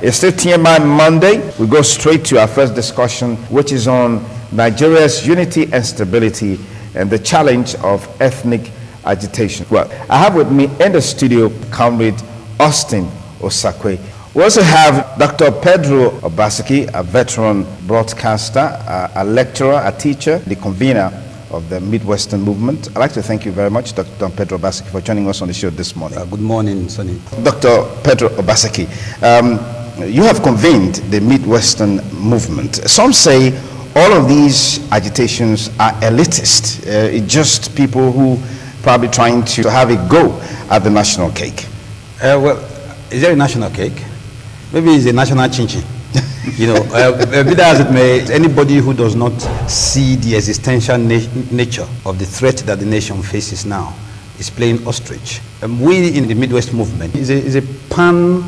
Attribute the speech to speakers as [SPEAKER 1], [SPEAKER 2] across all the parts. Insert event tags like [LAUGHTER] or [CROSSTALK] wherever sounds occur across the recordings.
[SPEAKER 1] It's still TMI Monday. We go straight to our first discussion, which is on Nigeria's unity and stability and the challenge of ethnic agitation. Well, I have with me in the studio comrade Austin Osakwe. We also have Dr. Pedro Obaseki, a veteran broadcaster, a, a lecturer, a teacher, the convener of the Midwestern movement. I'd like to thank you very much, Dr. Pedro Obaseki, for joining us on the show this morning.
[SPEAKER 2] Uh, good morning, Sonny.
[SPEAKER 1] Dr. Pedro Obaseki, um, you have convened the Midwestern movement. Some say all of these agitations are elitist, uh, it's just people who probably trying to have a go at the national cake.
[SPEAKER 2] Uh, well, is there a national cake? Maybe it's a national chinchin. you know, uh, be that as it may, anybody who does not see the existential na nature of the threat that the nation faces now is playing ostrich. Um, we in the Midwest movement is a, is a pan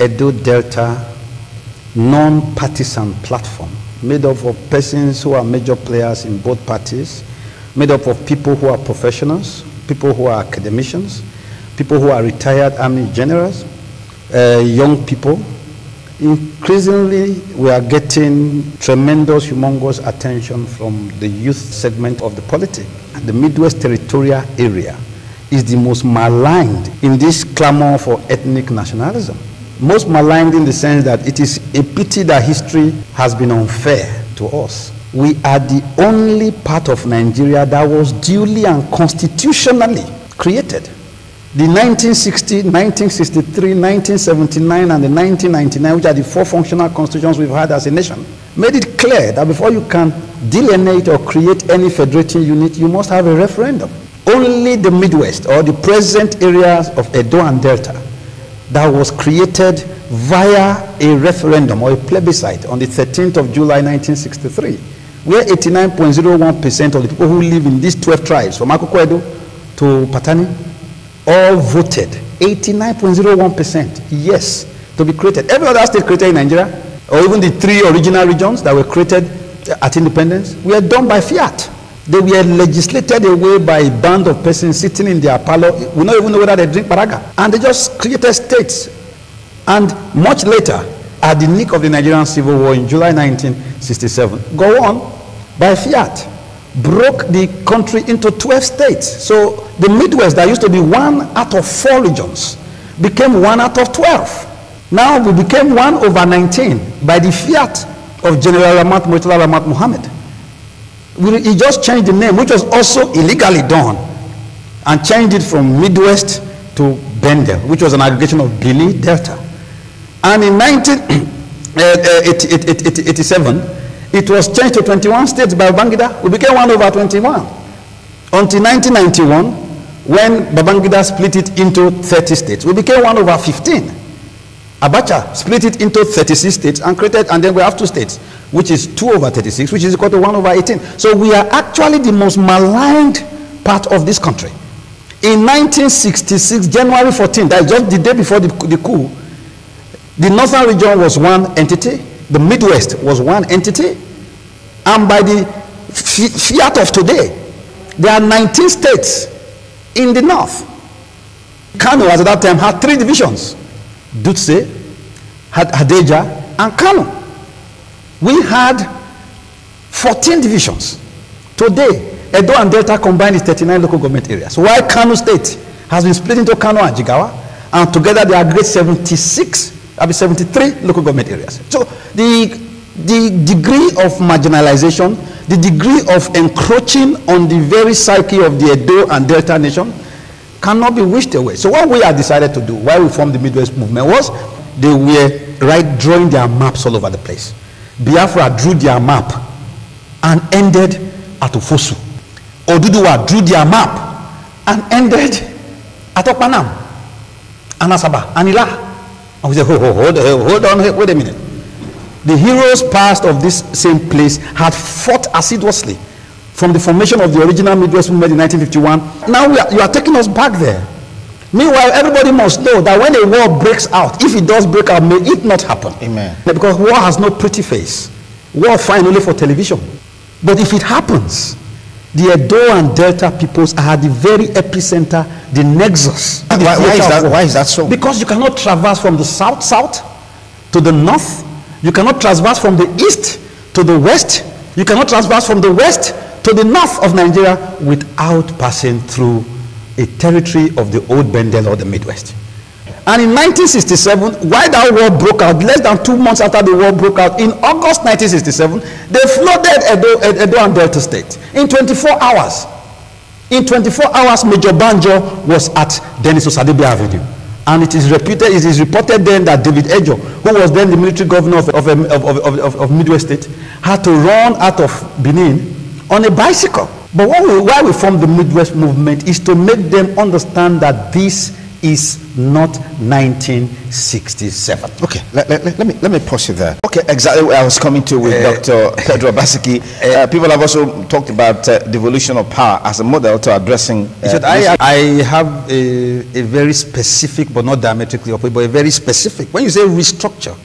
[SPEAKER 2] Edo Delta non-partisan platform made up of persons who are major players in both parties, made up of people who are professionals, people who are academicians, people who are retired army generals, uh, young people. Increasingly, we are getting tremendous, humongous attention from the youth segment of the polity. The Midwest territorial area is the most maligned in this clamor for ethnic nationalism most maligned in the sense that it is a pity that history has been unfair to us. We are the only part of Nigeria that was duly and constitutionally created. The 1960, 1963, 1979, and the 1999, which are the four functional constitutions we've had as a nation, made it clear that before you can delineate or create any federating unit, you must have a referendum. Only the Midwest or the present areas of Edo and Delta that was created via a referendum or a plebiscite on the 13th of July 1963, where 89.01% of the people who live in these 12 tribes, from Akoko to Patani, all voted 89.01% yes to be created. Every other state created in Nigeria, or even the three original regions that were created at independence, were done by fiat. They were legislated away by a band of persons sitting in their parlor. We don't even know whether they drink paraga. And they just created states. And much later, at the nick of the Nigerian Civil War in July 1967, go on by fiat, broke the country into 12 states. So the Midwest, that used to be one out of four regions, became one out of 12. Now we became one over 19 by the fiat of General Ramat Murtala Muhammad he just changed the name, which was also illegally done, and changed it from Midwest to Bendel, which was an aggregation of Bini Delta. And in 1987, uh, uh, it was changed to 21 states by Babangida. We became one over 21. Until 1991, when Babangida split it into 30 states, we became one over 15. Abacha split it into 36 states and created, and then we have two states, which is 2 over 36, which is equal to 1 over 18. So we are actually the most maligned part of this country. In 1966, January 14, that is just the day before the, the coup, the northern region was one entity, the Midwest was one entity, and by the fiat of today, there are 19 states in the north. Kano, at that time, had three divisions. Dutse, had Hadejia, and Kano. We had 14 divisions. Today, Edo and Delta combined is 39 local government areas. While Kano State has been split into Kano and Jigawa, and together they aggregate 76, I mean 73 local government areas. So the, the degree of marginalization, the degree of encroaching on the very psyche of the Edo and Delta nation cannot be wished away. So what we have decided to do, why we formed the Midwest movement, was they were right drawing their maps all over the place. Biafra drew their map and ended at Ofosu. Oduduwa drew their map and ended at Okpanam, Anasaba, Anila. And we said, hold, hold, hold on, wait a minute. The heroes past of this same place had fought assiduously from the formation of the original Midwest movement in 1951. Now are, you are taking us back there. Meanwhile, everybody must know that when a war breaks out, if it does break out, may it not happen.
[SPEAKER 1] Amen.
[SPEAKER 2] Because war has no pretty face. War fine only for television. But if it happens, the Edo and Delta peoples are at the very epicenter, the nexus.
[SPEAKER 1] Why, why, is that, why is that so?
[SPEAKER 2] Because you cannot traverse from the south south to the north. You cannot traverse from the east to the west. You cannot traverse from the west to the north of Nigeria without passing through a territory of the old Bendel or the Midwest. And in 1967, while that war broke out, less than two months after the war broke out, in August 1967, they flooded Edo, Edo and Delta State in 24 hours. In 24 hours, Major Banjo was at Dennis Osadebay Avenue. And it is reputed, it is reported then that David Ejoor, who was then the military governor of, of, of, of, of, Midwest State, had to run out of Benin on a bicycle. But we, why we formed the Midwest movement is to make them understand that this is not 1967.
[SPEAKER 1] Okay, let, let, let, me, let me pause you there. Okay, exactly what I was coming to with uh, Dr. Pedro Obaseki. Uh, people have also talked about uh, devolution of power as a model to addressing.
[SPEAKER 2] Uh, I, I have a, a very specific, but not diametrically opposite, but a very specific. When you say restructure,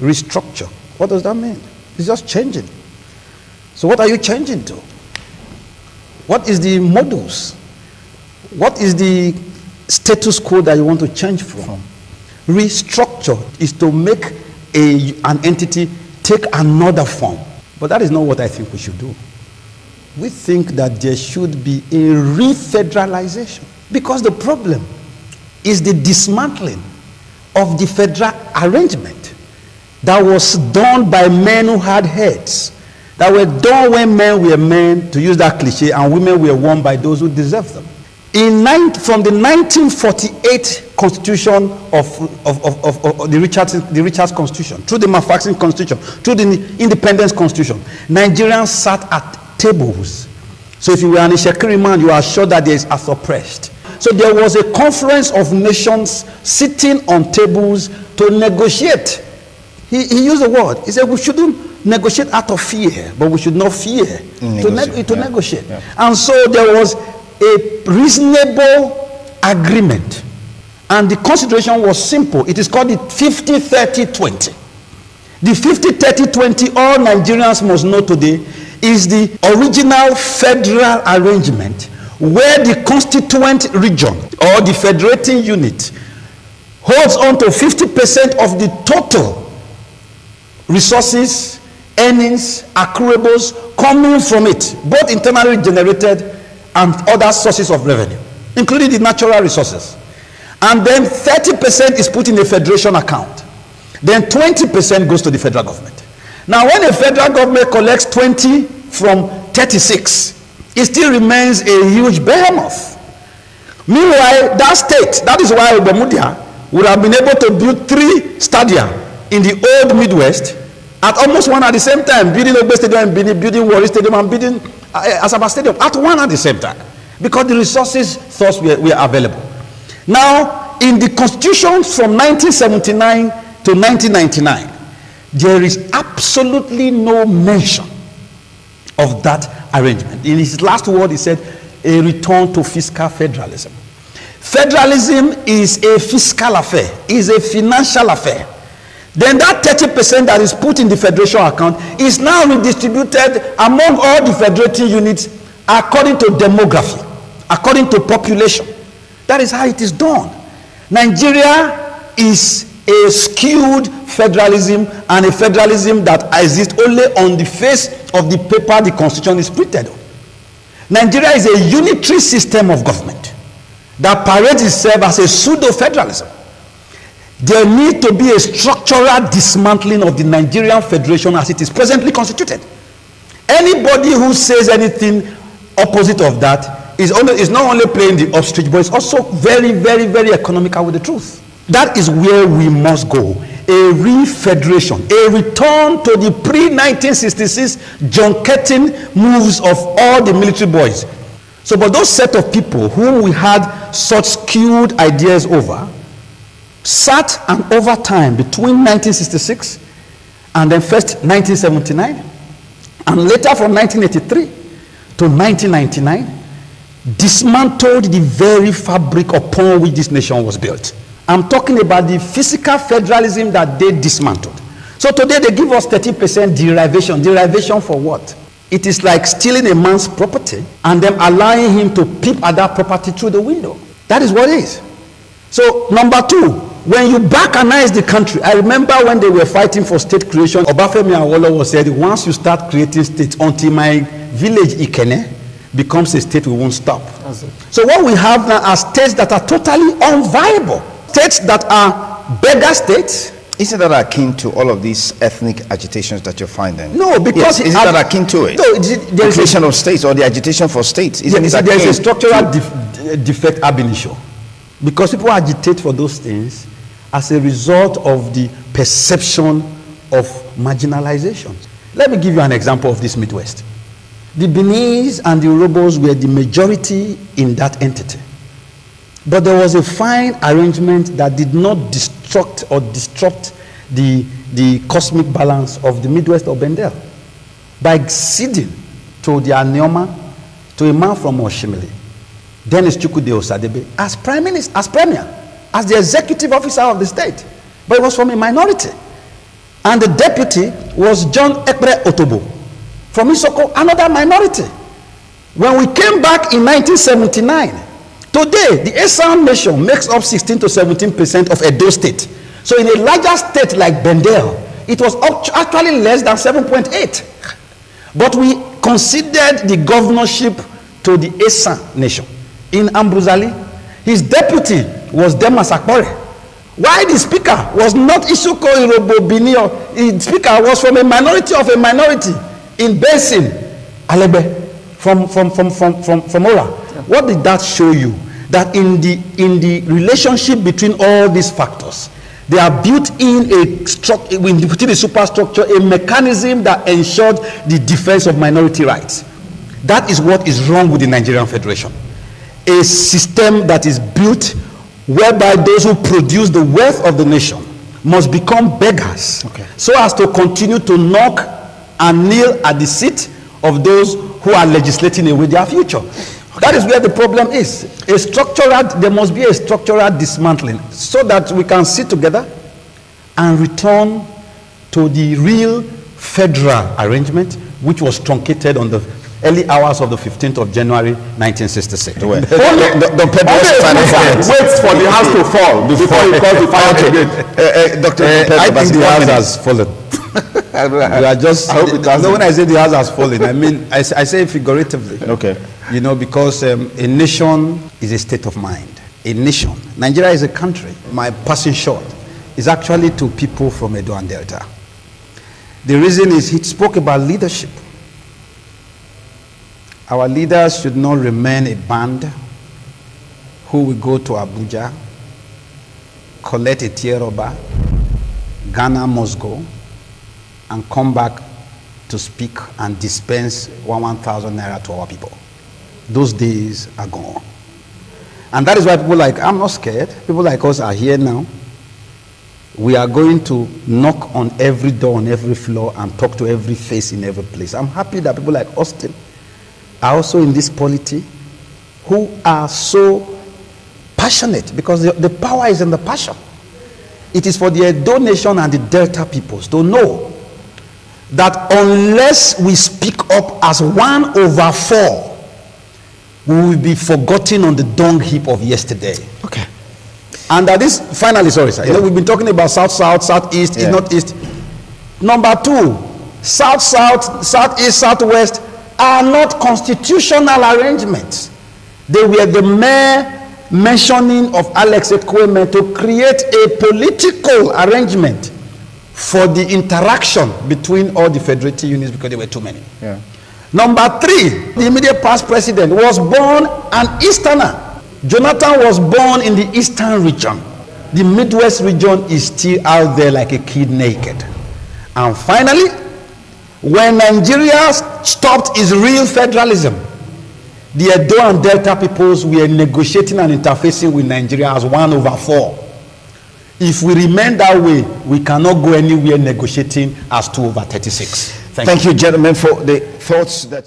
[SPEAKER 2] restructure, what does that mean? It's just changing. So, what are you changing to? What is the modus? What is the status quo that you want to change from. Restructure is to make a, an entity take another form. But that is not what I think we should do. We think that there should be a refederalization because the problem is the dismantling of the federal arrangement that was done by men who had heads, that were done when men were men, to use that cliche, and women were won by those who deserved them. In nine, from the 1948 constitution of, of, of, of, the, Richards, the Richards Constitution, through the Macpherson Constitution, through the Independence Constitution, Nigerians sat at tables. So if you were an Itsekiri man, you are sure that there is as oppressed. So there was a conference of nations sitting on tables to negotiate. He, he used the word. He said we shouldn't negotiate out of fear, but we should not fear to, ne- to yeah. negotiate. Yeah. And so there was a reasonable agreement. And the consideration was simple. It is called the 50 30 20. The 50 30 20, all Nigerians must know today, is the original federal arrangement where the constituent region or the federating unit holds on to 50% of the total resources, earnings, accruables coming from it, both internally generated and other sources of revenue, including the natural resources. And then 30% is put in a federation account. Then 20% goes to the federal government. Now, when the federal government collects 20 from 36, it still remains a huge behemoth. Meanwhile, that state, that is why Ogbemudia would have been able to build three stadia in the old Midwest at almost one at the same time, building Ogbe Stadium and building Warri Stadium and building uh, Asaba Stadium at one at the same time because the resources thus were, were available. Now, in the constitution from 1979 to 1999, there is absolutely no mention of that arrangement. In his last word, he said, a return to fiscal federalism. Federalism is a fiscal affair, is a financial affair. Then that 30% that is put in the federation account is now redistributed among all the federating units according to demography, according to population. That is how it is done. Nigeria is a skewed federalism and a federalism that exists only on the face of the paper the constitution is printed on. Nigeria is a unitary system of government that parades itself as a pseudo federalism. There need to be a structural dismantling of the Nigerian Federation as it is presently constituted. Anybody who says anything opposite of that is, only, is not only playing the ostrich, but is also very, very, very economical with the truth. That is where we must go. A refederation, a return to the pre 1966 John Keating moves of all the military boys. So, but those set of people whom we had such skewed ideas over, sat and over time between 1966 and then first 1979 and later from 1983 to 1999 dismantled the very fabric upon which this nation was built. I'm talking about the physical federalism that they dismantled. So today they give us 30% derivation. Derivation for what? It is like stealing a man's property and then allowing him to peep at that property through the window. That is what it is. So, number two, when you balkanize the country, I remember when they were fighting for state creation, Obafemi Awolowo said, once you start creating states, until my village Ikenne becomes a state, we won't stop. So what we have now are states that are totally unviable. States that are beggar states,
[SPEAKER 1] Isn't that akin to all of these ethnic agitations that you're finding?
[SPEAKER 2] No, because
[SPEAKER 1] yes,
[SPEAKER 2] it
[SPEAKER 1] isn't
[SPEAKER 2] has-
[SPEAKER 1] that akin to it?
[SPEAKER 2] No, it- it-
[SPEAKER 1] the
[SPEAKER 2] there is a-
[SPEAKER 1] creation of states or the agitation for states. Isn't
[SPEAKER 2] Yeah,
[SPEAKER 1] it
[SPEAKER 2] there is a structural def- defect ab initio. Because people agitate for those things as a result of the perception of marginalization. Let me give you an example of this Midwest. The Beninese and the Urhobos were the majority in that entity. But there was a fine arrangement that did not destruct or disrupt the, the cosmic balance of the Midwest of Bendel by ceding to the Anioma to a man from Oshimili, Dennis Chukwude Osadebay, as prime minister, as premier, as the executive officer of the state. But it was from a minority. And the deputy was John Ekpere Otobo from Isoko, another minority. When we came back in 1979, today the Esan nation makes up 16 to 17 percent of Edo State. So in a larger state like Bendel, it was actually less than 7.8. But we considered the governorship to the Esan nation. In Ambrose Alli, his deputy was Demas Akpore. Why the speaker was not Isoko Urhobo Binio, the speaker was from a minority of a minority in Benson, Alebe, from, from, from, from, from, from Ora. What did that show you? That in the, in the relationship between all these factors, they are built in a struct- within the superstructure, a mechanism that ensured the defense of minority rights. That is what is wrong with the Nigerian Federation. A system that is built whereby those who produce the wealth of the nation must become beggars
[SPEAKER 1] Okay.
[SPEAKER 2] so as to continue to knock and kneel at the seat of those who are legislating away their future. That is where the problem is. A structural, there must be a structural dismantling so that we can sit together and return to the real federal arrangement which was truncated on the early hours of the 15th of January 1966.
[SPEAKER 1] Well, [LAUGHS]
[SPEAKER 2] Only-
[SPEAKER 1] Don- Don- Don Pedro
[SPEAKER 2] only a
[SPEAKER 1] Stanley
[SPEAKER 2] president waits for the house to fall before he calls the fire brigade.
[SPEAKER 1] Uh, uh, Dr.
[SPEAKER 2] Uh, I think the house has fallen. [LAUGHS] We are just.
[SPEAKER 1] I hope it
[SPEAKER 2] no,
[SPEAKER 1] hasn't.
[SPEAKER 2] when I say the house has fallen, I mean I, say- I say figuratively.
[SPEAKER 1] Okay.
[SPEAKER 2] You know, because um, a nation is a state of mind. A nation. Nigeria is a country. My passing short is actually to people from Edo and Delta. The reason is he spoke about leadership. Our leaders should not remain a band who will go to Abuja, collect a rubber, Ghana must go, and come back to speak and dispense one 1,000 naira to our people. Those days are gone. And that is why people like, I'm not scared. People like us are here now. We are going to knock on every door, on every floor, and talk to every face in every place. I'm happy that people like Austin are also in this polity who are so passionate because the, the power is in the passion. It is for the Edo nation and the Delta peoples to know that unless we speak up as one over four, we will be forgotten on the dung heap of yesterday.
[SPEAKER 1] Okay.
[SPEAKER 2] And that is finally, sorry, sir. You know, we've been talking about south, south, southeast,
[SPEAKER 1] Yeah.
[SPEAKER 2] east, northeast. Number two, south, south, southeast, southwest are not constitutional arrangements. They were the mere mentioning of Alex Ekwueme to create a political arrangement for the interaction between all the federative units because there were too many.
[SPEAKER 1] Yeah.
[SPEAKER 2] Number three, the immediate past president was born an Easterner. Jonathan was born in the Eastern region. The Midwest region is still out there like a kid naked. And finally, when Nigeria stopped is real federalism, the Edo and Delta peoples were negotiating and interfacing with Nigeria as one over four. If we remain that way, we cannot go anywhere negotiating as two over 36. Thank, you.
[SPEAKER 1] Thank you, gentlemen, for the thoughts that.